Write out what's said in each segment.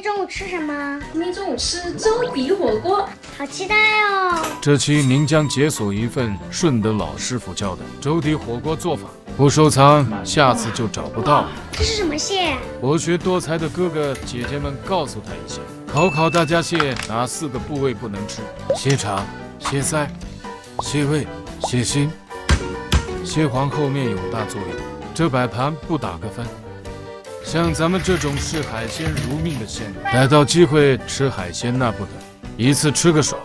天中午吃什么？明天中午吃粥底火锅，好期待哦！这期您将解锁一份顺德老师傅教的粥底火锅做法，不收藏，下次就找不到了。这是什么蟹？博学多才的哥哥姐姐们，告诉他一下，考考大家蟹哪四个部位不能吃？蟹肠、蟹腮、蟹胃、蟹心。蟹黄后面有大作用，这摆盘不打个分。像咱们这种视海鲜如命的仙人，逮到机会吃海鲜那不得，一次吃个爽。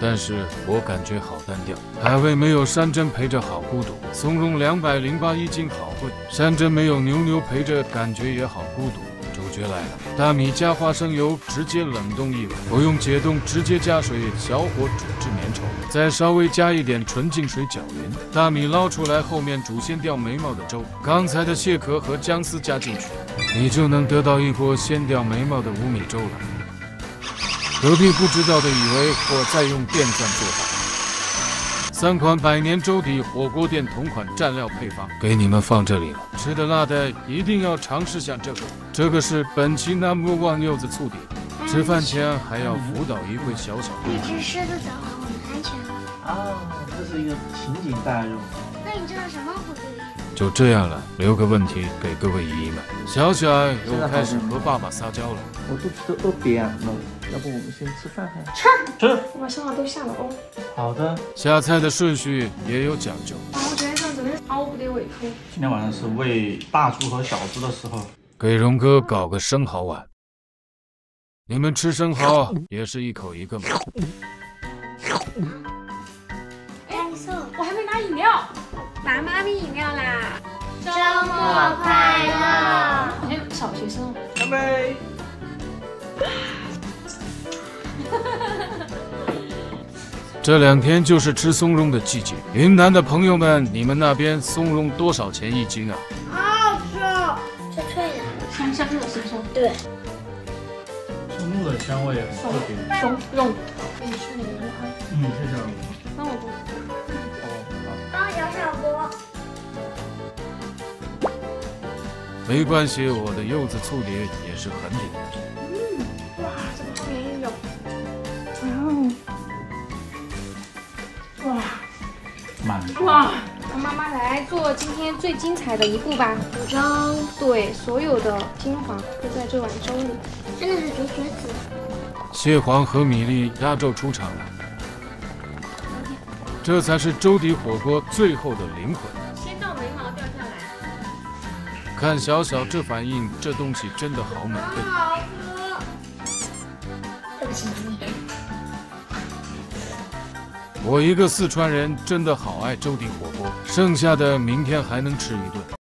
但是我感觉好单调，海味没有山珍陪着好孤独，松茸两百零八一斤好贵，山珍没有牛牛陪着感觉也好孤独。主角来了，大米加花生油直接冷冻一晚，不用解冻，直接加水小火煮至粘稠，再稍微加一点纯净水搅匀。大米捞出来，后面煮先掉眉毛的粥，刚才的蟹壳和姜丝加进去，你就能得到一锅鲜掉眉毛的五米粥了。隔壁不知道的以为我在用电钻做饭。三款百年粥底火锅店同款蘸料配方给你们放这里了，吃的辣的一定要尝试下这个。这个是本期 Number One 柚子醋底，吃饭前还要辅导一会小小一只狮子走了，我们安全了。啊，这是一个情景代入。那你知道什么虎队？就这样了，留个问题给各位姨姨们。小小又开始和爸爸撒娇了，我肚子都饿扁了，要不我们先吃饭饭？吃吃。我把生蚝都下了哦。好的。下菜的顺序也有讲究。啊，我昨天上真的超不得胃口。今天晚上是喂大猪和小猪的时候，给荣哥搞个生蚝碗。你们吃生蚝也是一口一个吗？拿妈咪饮料啦。周末快乐！好像小学生。干杯！这两天就是吃松茸的季节，云南的朋友们，你们那边松茸多少钱一斤啊？好好吃哦，脆脆的，香香的，是不是？对，松露的香味特别。松茸，给你吃点油啊。嗯，谢谢老婆。帮我多。没关系，我的柚子醋碟也是很顶的。哇，这个后面也有。哇好。满。哇！让妈妈来做今天最精彩的一步吧，五粥。对，所有的精华都在这碗粥里。真的是绝绝子。蟹黄和米粒压轴出场了，这才是粥底火锅最后的灵魂。看小小这反应，这东西真的好美味。对不起你。我一个四川人，真的好爱粥底火锅，剩下的明天还能吃一顿。